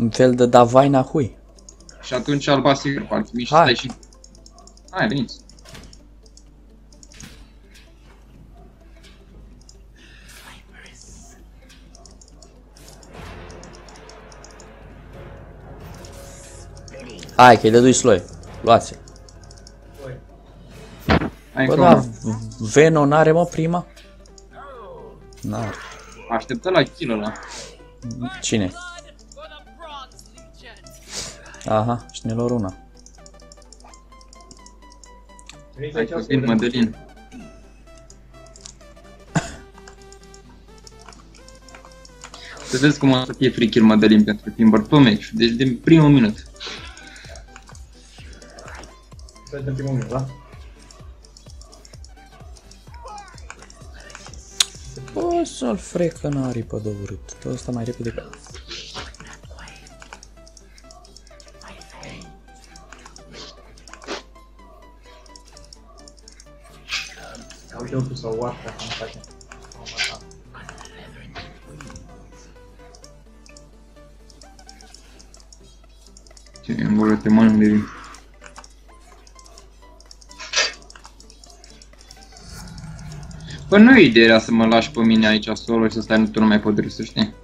Un fel de Davai Nahui. Și atunci albastru ar trebui și Hai. stai și... Hai, veniți. Hai că-i dădui sloi. Luați-l. Hai Bă, încă da, una. Veno n-are mă prima? N-are. Așteptă la kill ăla. Cine? Aha, și ne lor una. Veniți Hai aici că să vin vedem. Mădălin. Vedeți cum o să fie free kill Mădălin pentru Timber pe match. Deci din primul minut. Să vedem primul minut, da? O să-l frecă în aripă de urât. Tot ăsta mai repede ca... Ia uite eu sau oartea, cum face. Ce în gură te mă Mădălin. Bă, nu e ideea să mă lași pe mine aici solo și să stai tu numai pe drept, să știi.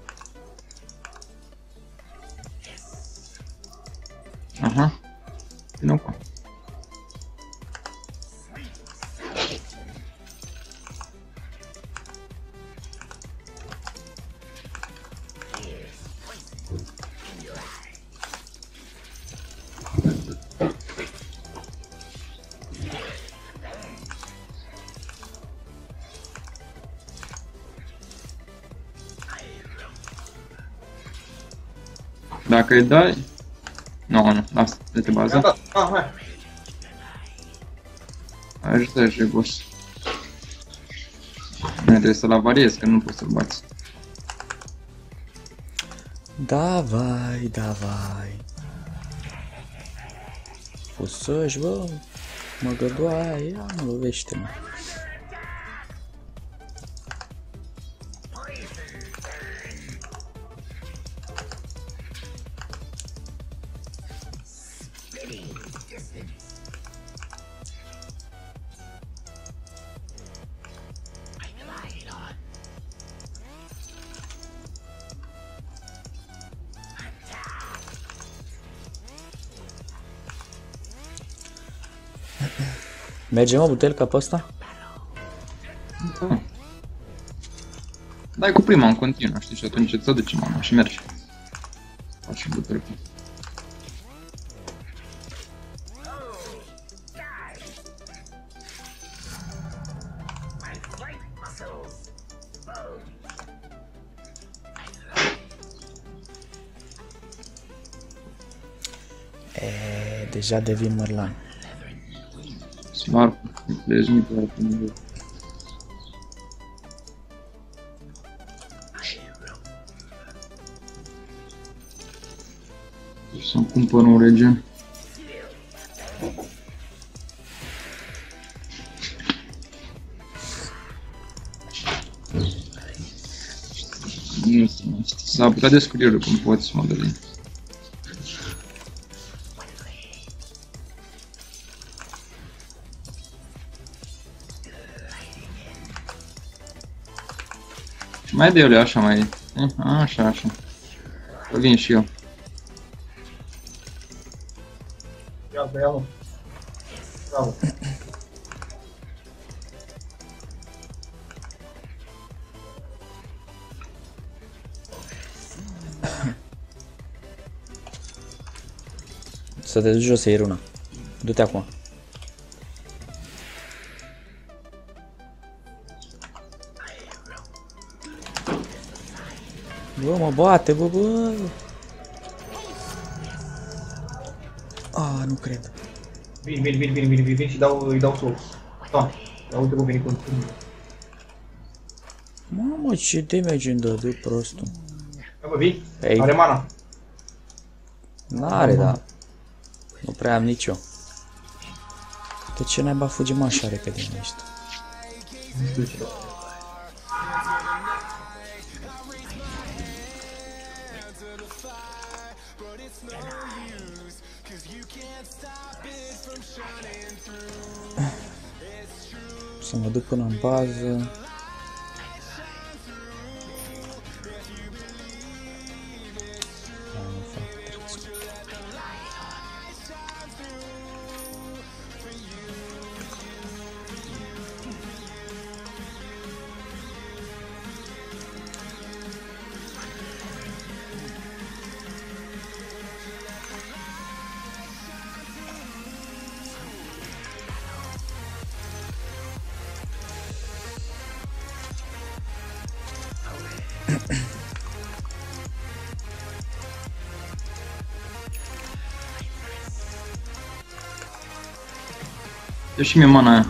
Dacă îi dai... Nu, nu, lasă, de te Mi-am bază. dat, ah, hai. Ajută și boss. Nu trebuie să-l avariezi, că nu poți să-l bați. Davai, davai. Fusăși, bă. Mă gădoaie, ia mă lovește-mă. Merge mă butelca pe ăsta? Da. Dai cu prima în continuu, știi, și atunci îți aduce mama și mergi. Faci și butelcă. E, deja devin mărlan. Smart, pe acum. Să-mi cumpăr un regen. Nu știu, s-a apucat de scurierul cum poți. Mai de ele așa mai... eh, Așa, vin și eu. Ia, ia, mă. Bravo. Să te duci jos să iei runa. Du-te acum. Bă, mă bate, bă, bă. Ah, nu cred. Vin, vin, vin, vin, vin, vin, vin și dau, îi dau sol. Da. Ia uite cum veni continuu. Mamă, ce damage îmi dă de prostul. Ia bă, vii? Ei. Are mana. N-are, da. Nu prea am nici eu. De ce naiba fugim așa repede în ăștia? Nu știu ce. Să mă duc până în bază. Și mie mana aia.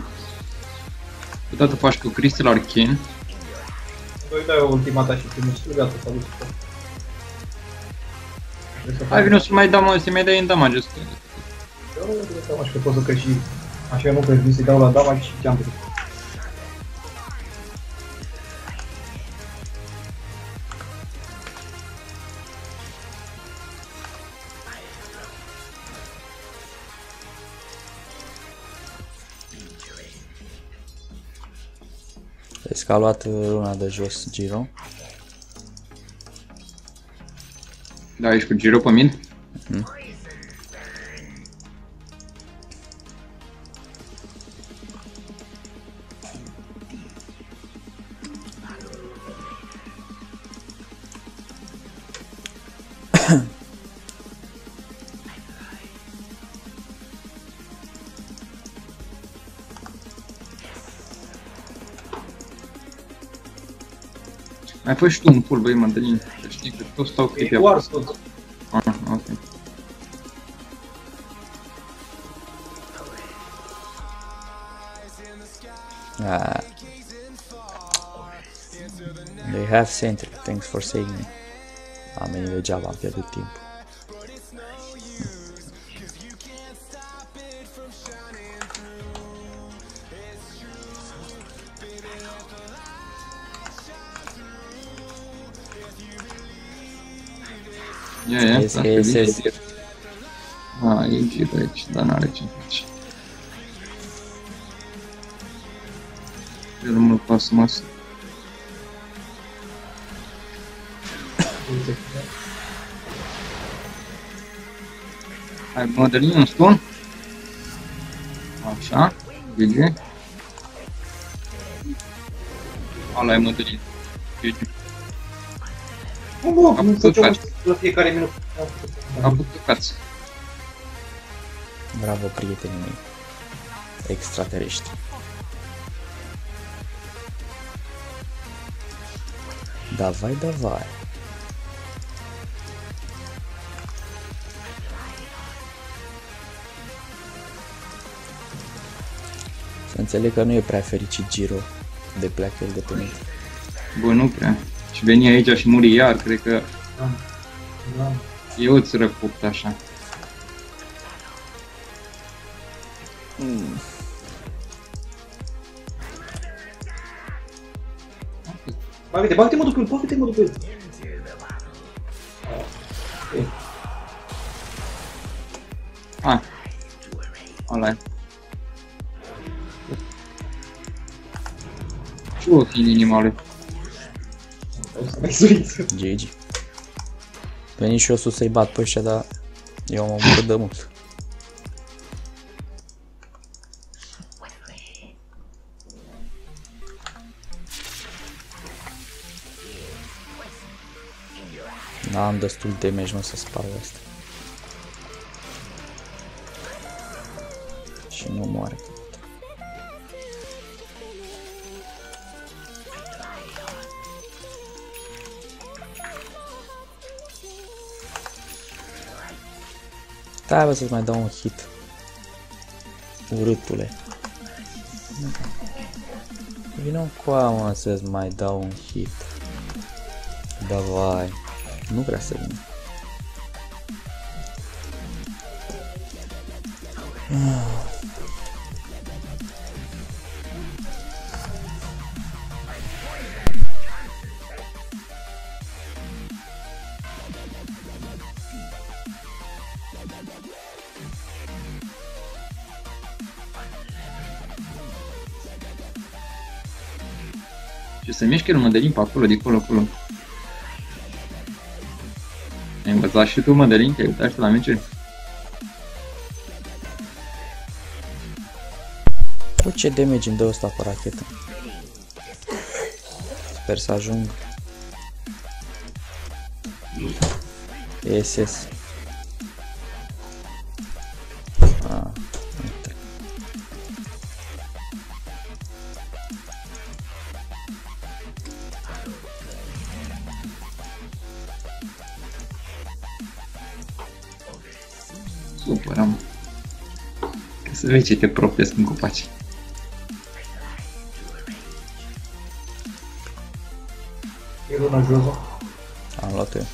Câteodată faci cu Crystal Arcane. Voi dai ultimata și primul stil, gata, s-a dus. Trebuie să Hai faci- vino să mai dau, mă, să mai dai în damage ăsta. Da, nu trebuie să faci, că pot să că și așa nu că să-i dau la damage și ce-am trecut. Că a luat uh, luna de jos Giro. Da, ești cu Giro pe mid? Mai și tu un pull, băi, Madalin. Să știi că tot stau câte. Ah, ok. Ah. They have sentry, thanks for saying me. Am venit degeaba, am pierdut. Ia, ia, Yes, asta yes, e yes. bine. A, e Giro aici, dar n-are ce face. El mă pasă masă. Hai, Madalin, un stun. Așa, GG. Ala e Madalin. GG. Nu, bă, Am nu făcut făceam faci. la fiecare minut. A făcut cață. Bravo, prietenii mei. Extraterestri. Давай, давай. Să înțeleg că nu e prea fericit Giro de pleacă el de pe mine. Bă, nu prea. Și veni aici și muri iar, cred că Da. Da. eu îți răpupt așa. Bagă-te, bagă-te mă după el, bagă-te mă după el. Ah. Ala e. Ce Veni și eu sus să-i bat pe ăștia, dar eu am omorât de mult. N-am destul damage, nu o să sparg asta. Da, bă, să-ți mai dau un hit. Urâtule. Vino cu aia, mă, să-ți mai dau un hit. Da, vai. Nu vrea să vină. Și să mișcă el Mădălin pe acolo, de acolo, acolo. Ai învățat și tu, Mădălin, te-ai uitat și la meciuri? Bă, ce damage îmi dă ăsta cu rachetă? Sper să ajung. Yes, yes. Ca să vezi ce te proptesc în copaci. E luna jos. Am luat eu.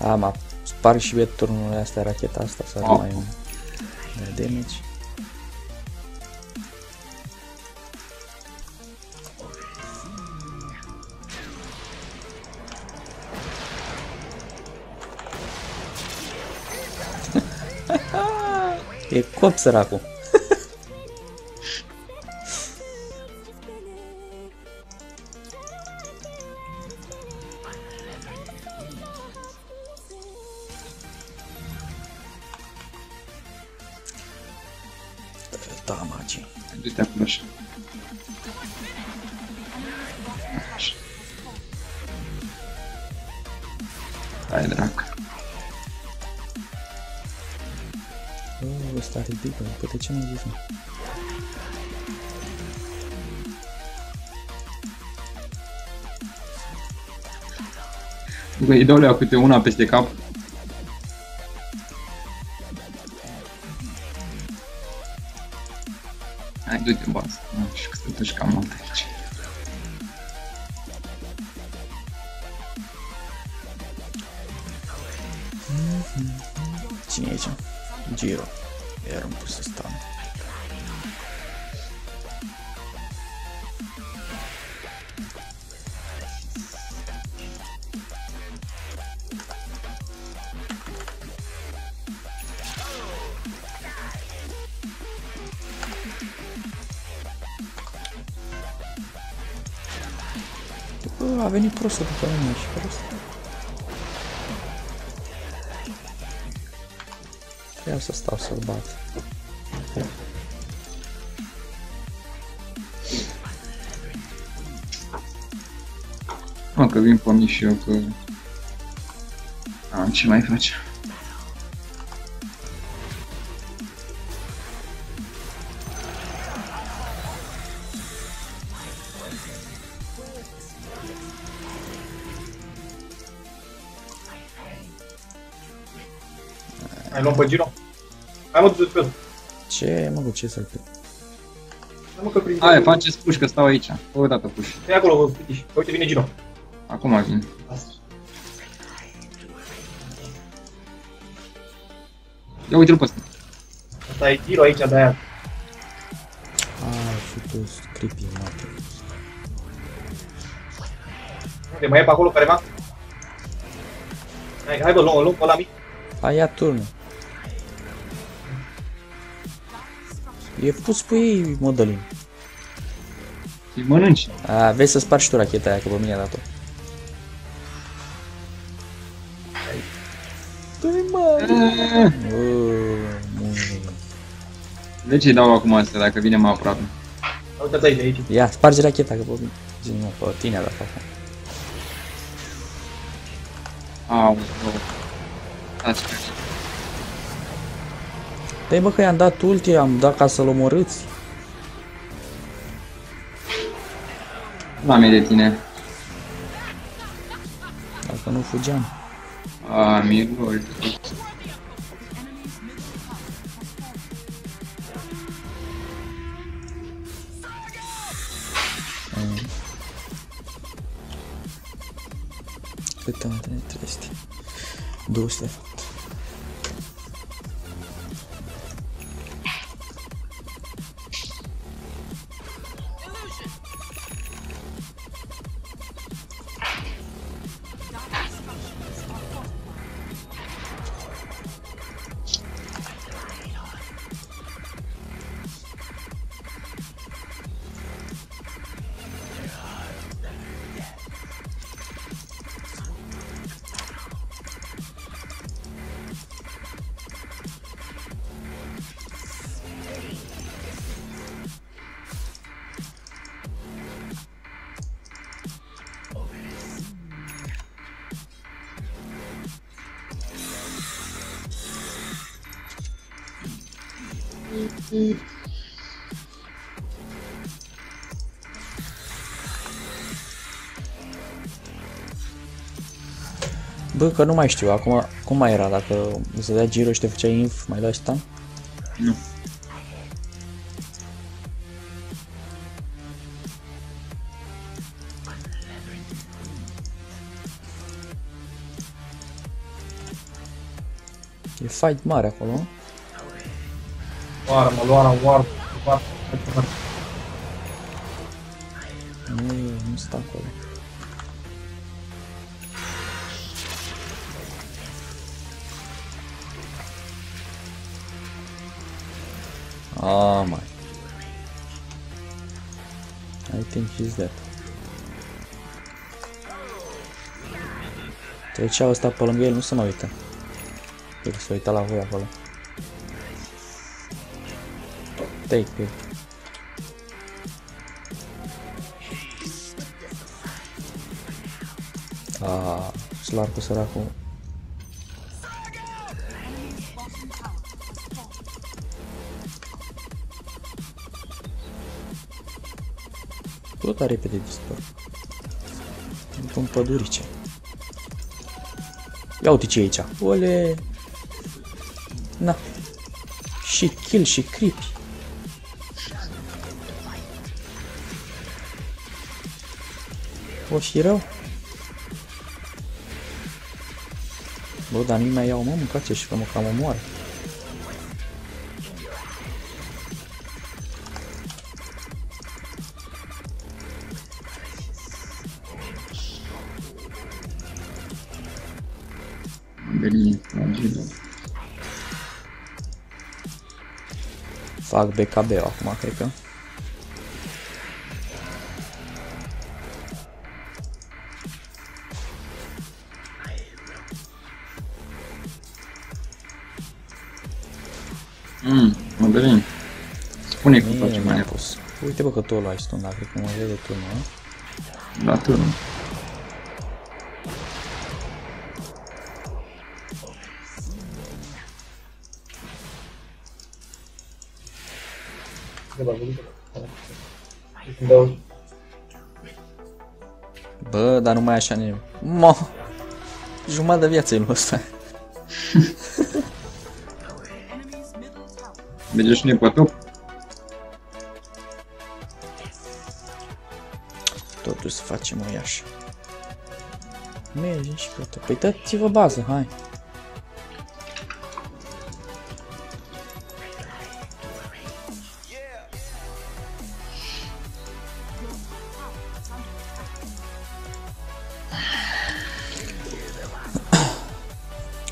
A, m-a spart și mie turnurile astea, racheta asta, să are Oh. mai mai damage. E cop săracul. Da, dau le câte una peste cap. Hai, du-te, bază. Nu știu că te duci cam mult aici. Cine e aici? Giro. Iar am pus să stau. Bă, a venit prostă după mine și prost. Vreau să stau să-l bat. Mă, că vin pe luăm pe Giro. Hai mă, du-te pe el. Ce, mă, cu ce să fac? Hai mă că prin... Hai, faceți push că stau aici. Fă o dată push. E acolo, vă spitiși. Uite, vine Giro. Acum vin. Ia uite-l pe ăsta. Asta e Giro aici, de-aia. Ai, făcut creepy, noapte. Unde, mai e pe acolo careva? Hai, hai bă, luăm, luăm pe ăla mic. Hai, ia turnul. E pus pe ei, Modolin. Îi mănânci. A, vezi să spargi tu racheta aia, că pe mine a dat-o. Dă-i, mă! Bă, mă. De ce dau acum asta dacă vine mai aproape? Uite-ți aici, aici. Ia, sparge racheta, că pe mine. Zi, nu, pe tine a dat acum. Au, au. Stați pe aici. Dă-i, bă, că i-am dat ulti, am dat ca să-l omorâți. La mine de tine. Dacă nu fugeam. A, Mirgol. Cât am de 300? 200 de fapt. Bă, că nu mai știu, acum cum mai era, dacă îți dea giro și te făceai inf, mai luai stun? Nu. E fight mare acolo, nu? Oară, mă, luara, oară, oară, oară. Nu, nu stă acolo. Ah, mai. I think he's dead. Trecea ăsta pe lângă el, nu se mai uită. El se uita la voi acolo. Take it. Ah, slar cu săracul. Tot a repede dispar. După un pădurice. Ia uite ce e aici. Ole! Na. Și kill și creepy. O și rău. Bă, dar nu mai iau, mă, mâncați și că mă cam omoară. Bine, fragilă. Fac BKB acum, cred că. Uite bă că tu ăla ai stun, dar cred că mă vede tu, nu? La turn. De la gură. Îmi dau Bă, dar nu mai e așa nimic. Mo! Jumătate de viață e lui ăsta. Merge și noi pe top. Totuși să facem o iașă. Mergem și pe tot. Păi dați-vă bază, hai.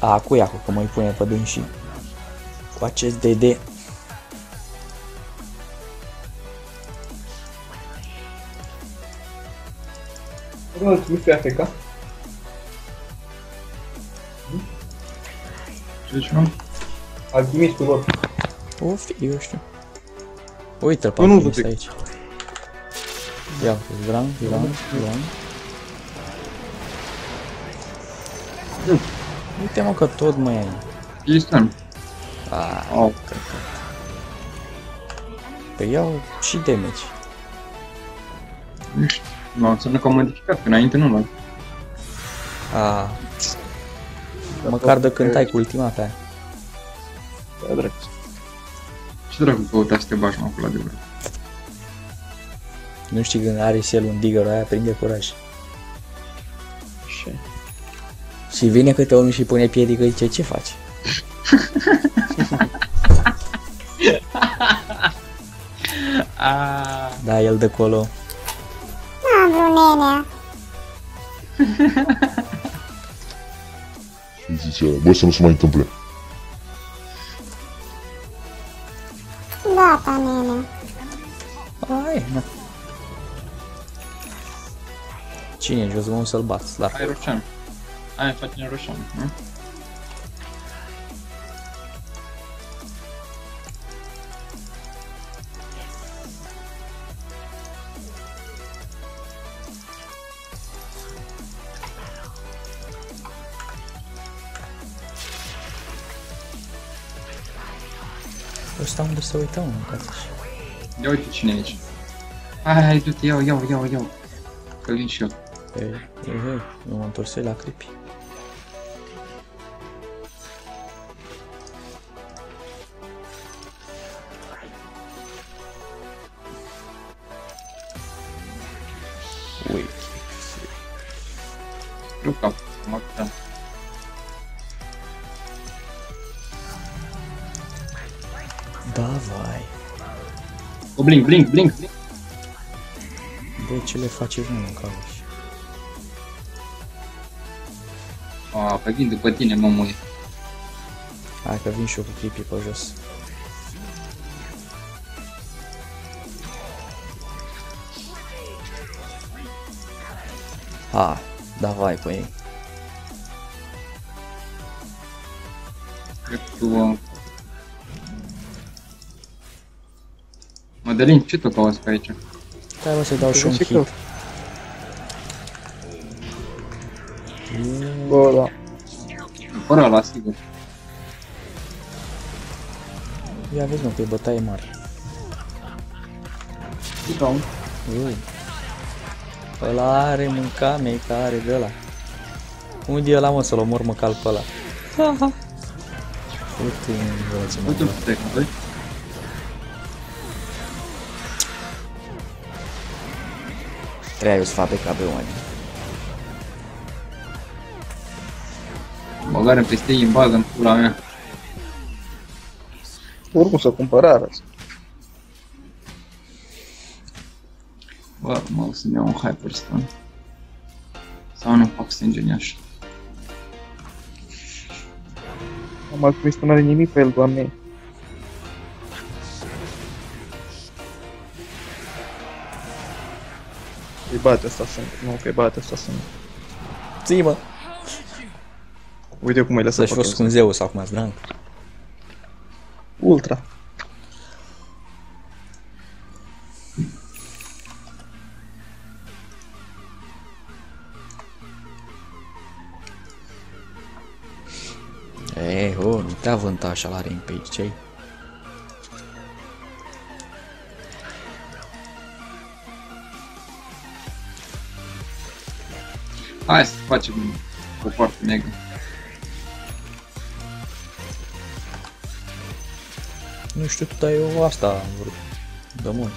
A, cu ea, că mă-i pune pe dânsii. Cu acest DD. Nu îl trimis pe AFK? Ce zici, mă? Al trimis cu rot. O fi, eu știu. Uite-l pe Eu nu alchimist zic. aici. Ia uite, Vran, Vran, Vran. Uite mă că tot mai ai. E stun. Ah, Au. Păi iau și damage. Nu știu. Nu, înseamnă că am modificat, că înainte nu l-am. Ah. Măcar de cântai cu ultima ta. Da, drept. Ce dracu căuta să te bagi mă acolo adevărat? Nu știi când are și el un digger aia, prinde curaj. Ce? Și vine câte unul și pune piedică, zice, ce faci? Aaaa. Da, el de acolo. Am vreo nenea. Și zicea, bă, să nu se mai întâmple. Gata, nene. Ai, nu. Cine e jos? Vom să-l bat, dar Ai roșan. Aia face roșan, nu? Ăsta unde se uită, mă, mâncați Ia uite cine e aici. Hai, hai, du-te, iau, iau, iau, iau. Că vin și eu. Ei, ei, ei, nu mă întorsei la creepy. Davai. O, blink, blink, blink, blink. Băi, ce le faceți, mă, în cauș? A, pe vin după tine, mă, mui. Hai că vin și eu cu creepy pe jos. Ha, davai pe ei. Cred că Mădălin, ce tu cauți pe aici? Stai, mă, să dau și un Ce hit. caut? Bă, da. Fără ăla, sigur. Ia vezi, mă, că e bătaie mare. Down. Ui. Ăla are mânca mei care de ăla. Unde e ăla, mă, să-l omor măcar pe ăla? Uite, învăță, mă. Uite-l pe doi. Trebuie să fac pe KB, mă. Băgare peste ei în bază, în pula mea. Oricum să cumpărarea. Bă, mă, o să-mi iau un Hyperstone. Sau nu fac să ingeniaș. Am alt trimis că n-are nimic pe el, doamne. Îi bate asta singur. Nu, că îi bate asta singur. Ții, mă. Uite cum îi lăsă Să-și pe fost cu un zeu sau cum ați drang. Ultra. Ei, ho, nu te avânta așa la Rampage, ce Hai să facem o parte neagră. Nu știu, dar eu asta am vrut. De mult.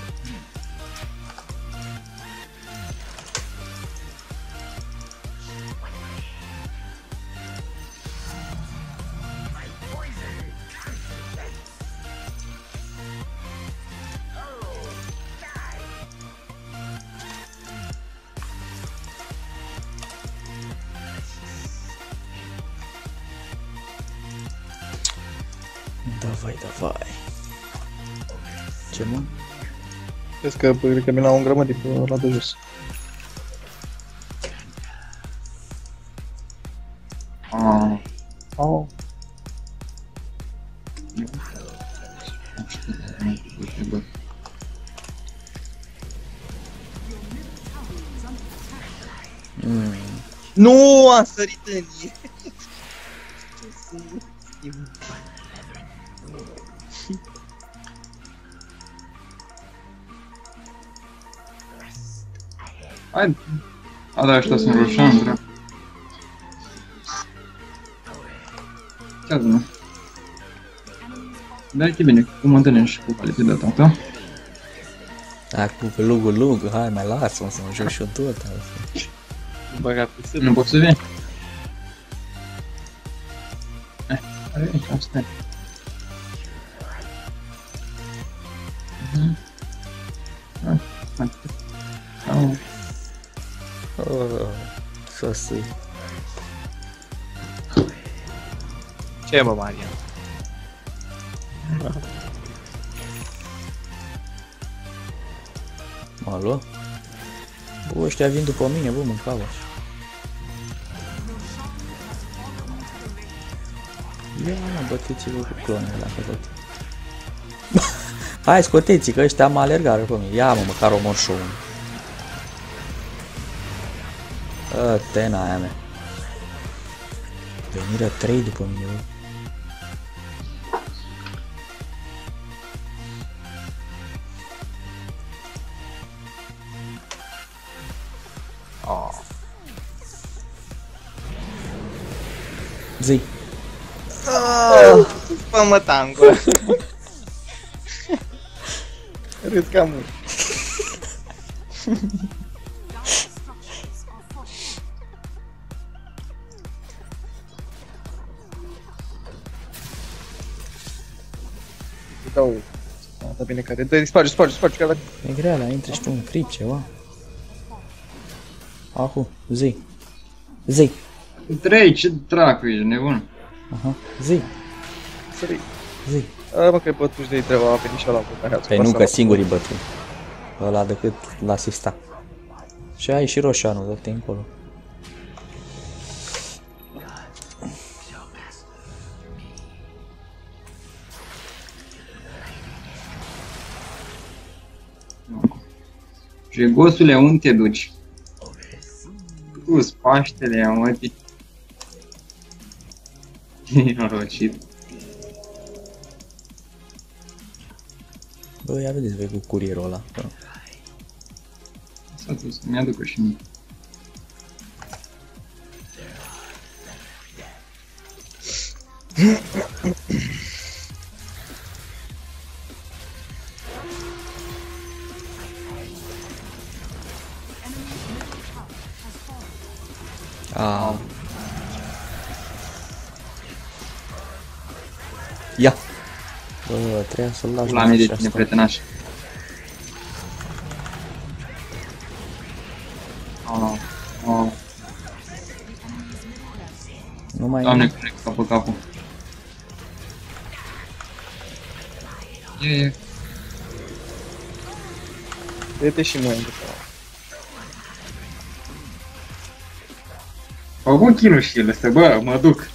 Că, cred că mi l-au îngrămădit pe la de jos. Ah, Oh. nu știu, nu știu, bă. Nu a sărit în ei. Hai. A, da, ăștia sunt roșani, bro. Ce mă? Da, e bine, cum mă întâlnim și cu calitatea ta. Acum pe lugul lung, hai mai lasă-mă să mă joc și eu tot. Băgat pe. Nu poți să vii? Eh, asta e. sosui. Ce mă, Maria? Mă luă? Bă, ăștia vin după mine, bă, mâncau așa. Ia, mă, băteți-vă cu clonele la tot. Hai, scoteți că ăștia mă alergară pe mine. Ia, mă, măcar omor și unul. Até na né? Venire trade på mig. Ó. Zi. Ah. Ah. Vamos matar agora. Riscamos. dau... Ah, da bine care... Dă, sparge, sparge, sparge, chiar dacă... E grea, la intri și tu în creep ceva. Ahu, zi. Zi. Trei, ce dracu ești, nebun? Aha, zi. Sări. Zi. A, mă, că bătuși de-i treaba, a venit și ăla cu care ați Păi nu, pasat că la- singurii bătu. Ăla decât l asista. Și ai și roșanul, dă-te încolo. Jegosule, unde te duci? Cu Paștele, mătii. Nenorocit. Bă, ia vedeți voi cu curierul ăla. Bă. S-a dus, mi-aduc și mie. trebuia să-l lași La mine de și tine, asta. prietenaș. Oh, oh, Nu mai doamne, cum e capul capul. E, e. Dă-te și mâine. Au făcut kill și el ăsta, bă, mă duc.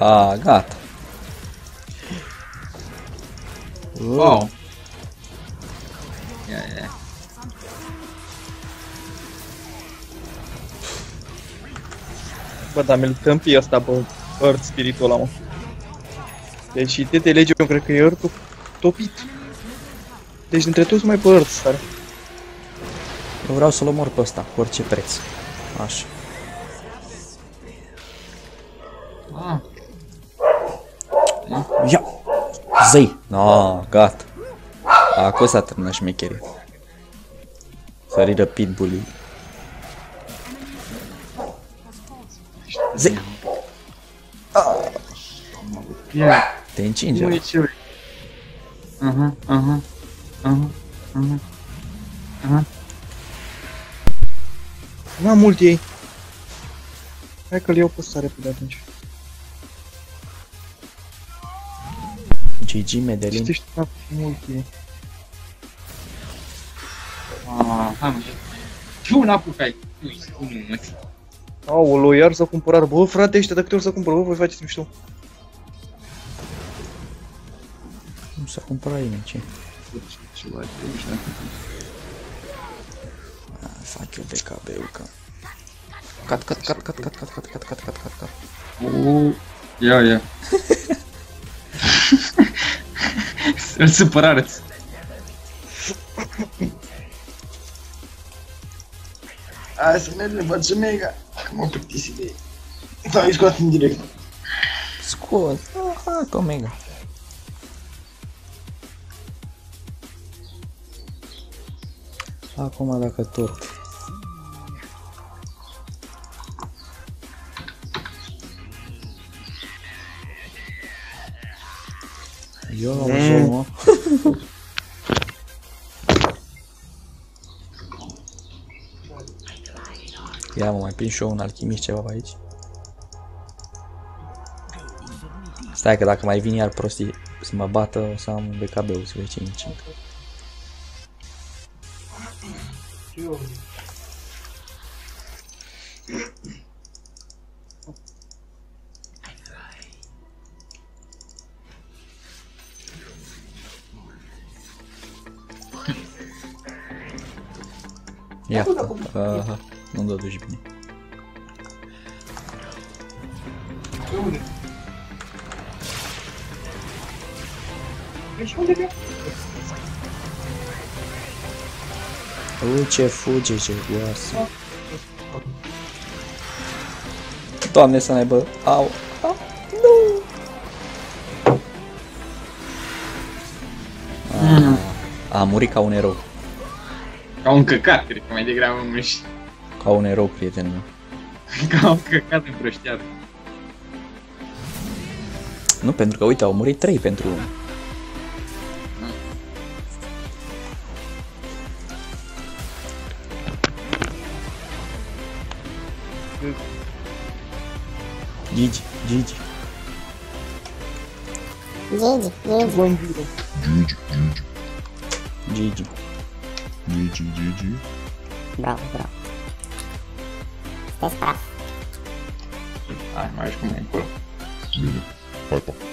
A, gata. Wow. Ia, ia. Bă, dar mi-l tâmpi ăsta, bă, Earth spiritul ăla, mă. Deci și Tete Legion cred că e Earth topit. Deci dintre toți mai pe Earth, stare. Eu vreau să-l omor pe ăsta, cu orice preț. Așa. Ah, Ia! Zi! No, gata. Acum s-a terminat șmecheria. Săriră pitbull Zi! ia. Te încinge. Nu e ce vrei. Aha, aha, aha, aha, aha. N-am mult ei. Hai că-l iau pe sare pe de atunci. GG Medellin. Știi, n-am mult ei. Ah, hai mă. Ce un apucai? Ui, nu, mă. Aolo, iar să cumpărar. Bă, frate, ăștia de câte ori să cumpăr, bă, voi faceți mișto. Nu s-a cumpărat nimeni, ce? Ceva de aici, da. Fac eu BKB-ul că... Cat, cat, cat, cat, cat, cat, cat, cat, cat, cat, cat, cat. Uh, ia, ia. a separar-te. Ah, essa merda não pode ser mega. Como eu perdi ideia. Então, esgote-me direito. Esgote? Ah, ah com mega. Ah, é com a da 14. Eu am mm. mă. Ia mă, mai prind și eu un alchimist ceva pe aici. Stai că dacă mai vin iar prostii să mă bată, o să am BKB-ul să vezi ce ce fuge jegoasă. Doamne să naibă, au, au, nu! A, a murit ca un erou. Ca un căcat, cred că mai degrabă muși. Ca un erou, prietenul meu. ca un căcat împrășteat. Nu, pentru că uite, au murit 3 pentru 1. Didi, Didi. Didi, Didi. Didi, Didi. Didi. Didi, Didi. Bravo, bravo. Dez pratos. Ah, mais como é, pô. Vai, pô.